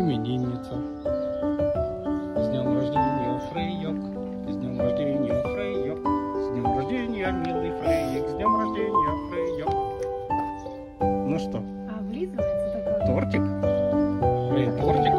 именинница. С днем рождения, Фрейок! С днем рождения, Фрейок! С днем рождения, милый Фрейк! С днем рождения, Фрейок! Ну что? А вырезывается такой? Тортик? Блин, тортик.